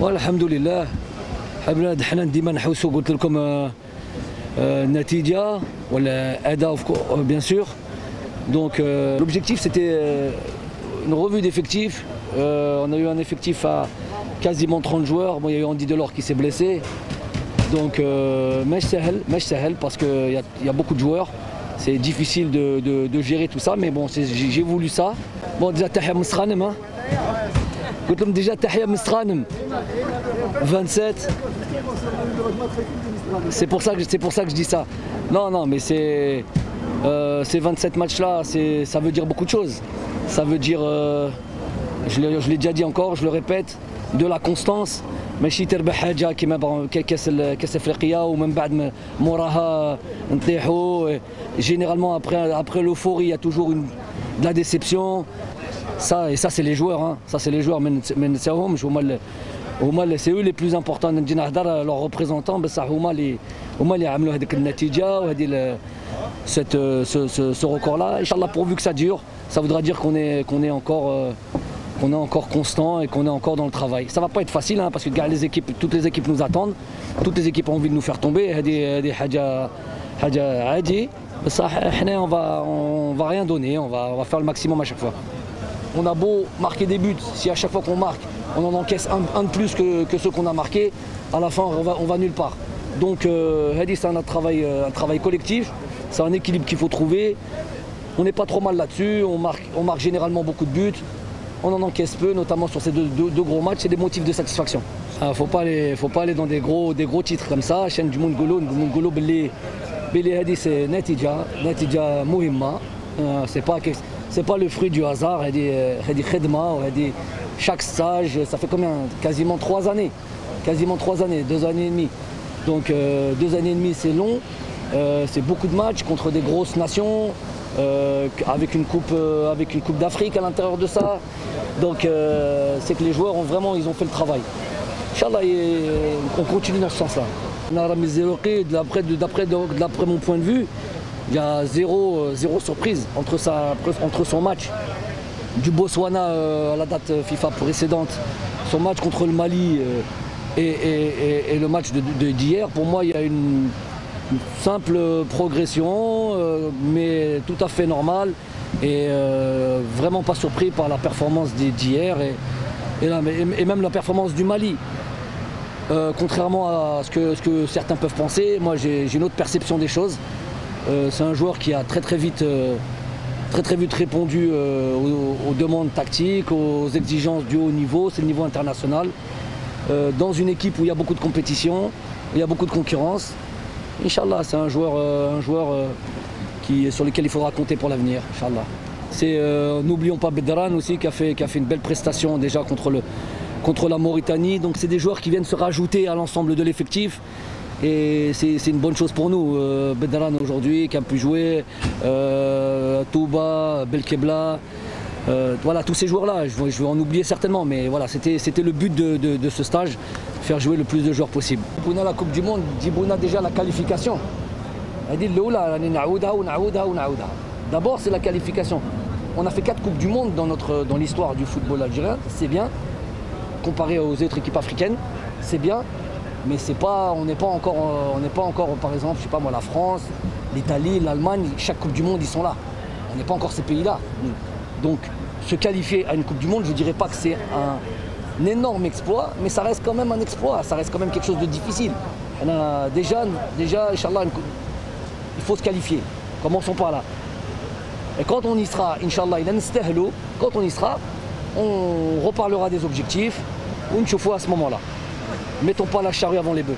والحمد لله حبنا حنا ديما نحوسوا قلت لكم آه، آه، النتيجه ولا اداء بيان سور Donc euh, l'objectif c'était euh, une revue d'effectifs. Euh, on a eu un effectif à quasiment 30 joueurs. Bon, il y a eu Andy Delors qui s'est blessé. Donc euh, مش سهل مش سهل parce qu'il y, a- il y a beaucoup de joueurs. C'est difficile de, de- de gérer tout ça, mais bon, c'est- j'ai j'ai voulu ça. Bon, déjà تحية من سخانم hein. قلت لهم déjà تحية من سخانم 27 c'est pour ça que c'est pour ça que je dis ça. Non, non, mais c'est euh, ces 27 matchs-là, c'est ça veut dire beaucoup de choses. Ça veut dire, euh, je l'ai je l'ai déjà dit encore, je le répète, de la constance. ماشي تربح حاجه كيما بغ- كي- كاس ال- كاس افريقيا ومن بعد م- موراها نطيحوا généralement après après l'euphorie il y a toujours une de la déception ça, et ça c'est les joueurs, hein. ça c'est les joueurs. C'est eux les plus importants. Leurs représentants, ben, cette, euh, ce, ce, ce record-là. Inch'Allah, pourvu que ça dure, ça voudra dire qu'on est, qu'on est encore... Euh, qu'on est encore constant et qu'on est encore dans le travail. Ça va pas être facile hein, parce que les équipes, toutes les équipes nous attendent, toutes les équipes ont envie de nous faire tomber. On va, on va rien donner, on va, on va faire le maximum à chaque fois. On a beau marquer des buts, si à chaque fois qu'on marque, on en encaisse un, de plus que, ceux qu'on a marqués, à la fin on va, nulle part. Donc euh, c'est un travail, euh, un travail collectif, c'est un équilibre qu'il faut trouver. On n'est pas trop mal là-dessus, on marque, on marque généralement beaucoup de buts, on en encaisse peu, notamment sur ces deux, gros matchs, c'est des motifs de satisfaction. Il ne faut, pas aller- dans des gros, des gros titres comme ça, chaîne du Mongolo, Belé, Belé Hadi, c'est Natija, Natija Muhimma. Euh, c'est pas c'est pas le fruit du hasard euh, chaque stage ça fait combien? Quasiment trois années. Quasiment trois années deux années et demie. Donc euh, deux années et demie c'est long. C'est beaucoup de matchs contre des grosses nations avec une coupe avec une coupe d'Afrique à l'intérieur de ça. Donc c'est que les joueurs ont vraiment ils ont fait le travail. Inch'Allah, on continue dans ce sens là d'après mon point de vue il y a zéro, euh, surprise entre, son match du Botswana euh, à la date euh, FIFA précédente, son match contre le Mali et, le match d'hier. Pour moi, il y a une, simple progression, mais tout à fait normale et vraiment pas surpris par la performance d'hi- d'hier et, même la performance du Mali. Contrairement à ce que, ce que certains peuvent penser, moi j'ai une autre perception des choses. Euh, c'est un joueur qui a très très vite, euh, vite répondu euh, aux, demandes tactiques, aux exigences du haut niveau, c'est le niveau international. Dans une équipe où il y a beaucoup de compétition, il y a beaucoup de concurrence. Inch'Allah, c'est un joueur, un sur lequel il faudra compter pour l'avenir. Inch'Allah. N'oublions pas Bedran aussi qui a, fait, une belle prestation déjà contre la Mauritanie. Donc c'est des joueurs qui viennent se rajouter à l'ensemble de l'effectif. Et c'est une bonne chose pour nous. Euh, Bedran aujourd'hui qui a pu jouer, euh, Touba, Belkebla. Euh, voilà, tous ces joueurs-là, je, vais en oublier certainement, mais voilà, c'était le but de, ce stage, faire jouer le plus de joueurs possible. Djibouna la Coupe du Monde, Djibouna déjà la qualification. D'abord, c'est la qualification. On a fait quatre Coupes du Monde dans, dans l'histoire du football algérien, c'est bien. Comparé aux autres équipes africaines, c'est bien. Mais c'est pas, on n'est pas, encore, euh, on n'est pas encore, par exemple, je sais pas moi, la France, l'Italie, l'Allemagne, chaque Coupe du Monde, ils sont là. On n'est pas encore ces pays-là. Donc, se qualifier à une Coupe du Monde, je dirais pas que c'est un, énorme exploit, mais ça reste quand même un exploit, ça reste quand même quelque chose de difficile. On a déjà, déjà, Inch'Allah, il faut se qualifier. Commençons par là. Et quand on y sera, Inch'Allah, il quand on y sera, on reparlera des objectifs, une fois à ce moment-là. Mettons pas la charrue avant les bœufs.